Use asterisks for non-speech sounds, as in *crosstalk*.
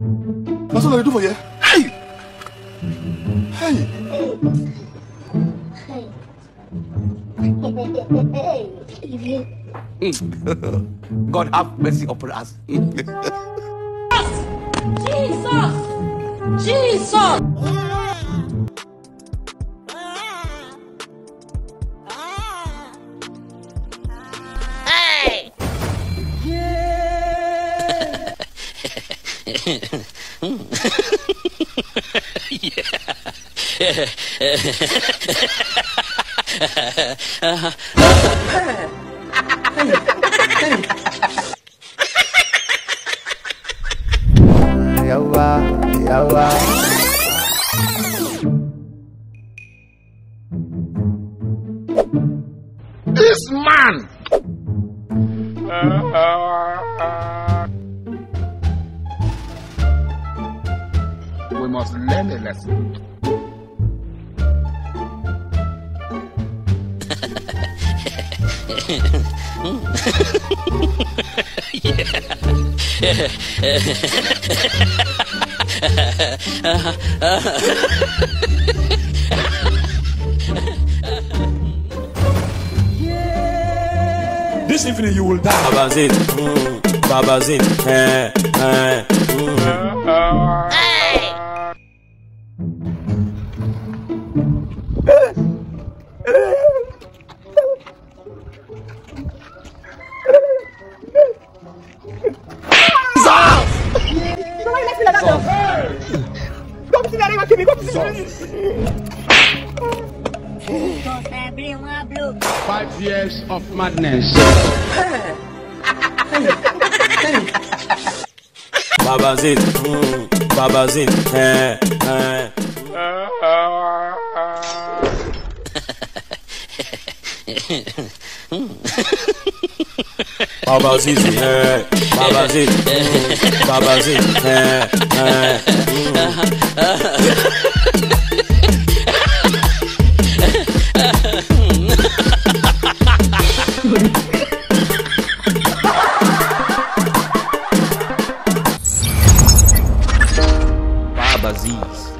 That's all I do for you. Hey! Hey! God have mercy upon us. Jesus! Jesus! Yawa This man! We must learn a lesson. This evening you will die. Babazin, mm, Babazin, eh, eh, mm. Five years of madness. Babazin, mm, Babazin, eh, eh. *laughs* Babazin, eh, Babazin, mm, Babazin, eh, Babazis.